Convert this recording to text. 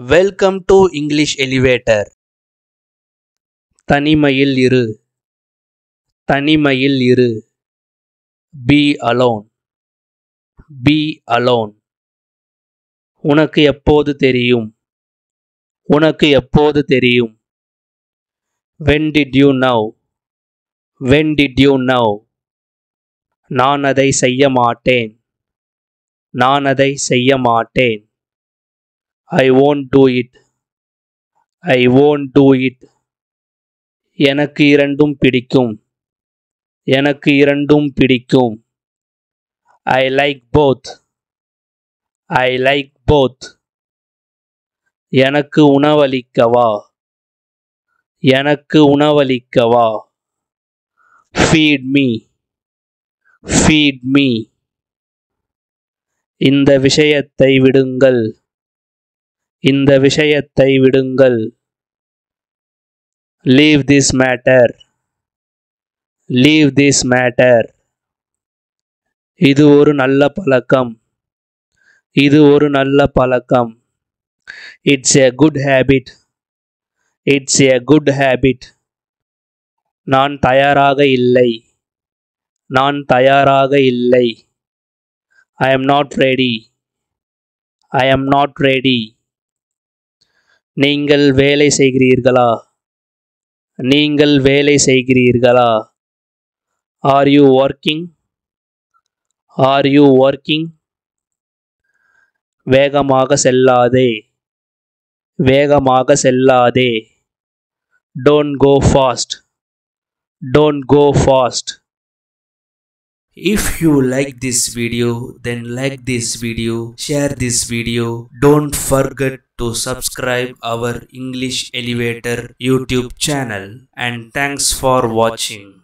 Welcome to English elevator தனிமையில் இரு. தனிமையில் இரு. பி அலோன் பி அலோன் உனக்கு எப்போது தெரியும்? உனக்கு எப்போது தெரியும்? When did you know when did you know நான் அதை செய்ய மாட்டேன். நான் அதை செய்ய மாட்டேன். I won't do it I won't do it எனக்கு இரண்டும் பிடிக்கும். எனக்கு இரண்டும் பிடிக்கும். I like both I like both எனக்கு உணவளிக்கவா? எனக்கு உணவளிக்கவா? ஃபீட் மீ ஃபீட் மீ இந்த விஷயத்தை விடுங்கள். இந்த விஷயத்தை விடுங்கள். Leave this matter leave this matter இது ஒரு நல்ல பழக்கம். இது ஒரு நல்ல பழக்கம். It's a good habit it's a good habit நான் தயாராக இல்லை. நான் தயாராக இல்லை. I am not ready I am not ready நீங்கள் வேலை செய்கிறீர்களா? நீங்கள் வேலை செய்கிறீர்களா? Are you working are you working வேகமாக செல்லாதே. வேகமாக செல்லாதே. Don't go fast don't go fast If you like this video, then like this video, share this video. Don't forget to subscribe our English Elevator YouTube channel. And thanks for watching.